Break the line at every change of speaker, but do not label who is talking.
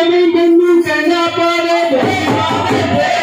हमें बंदूक कहना पड़े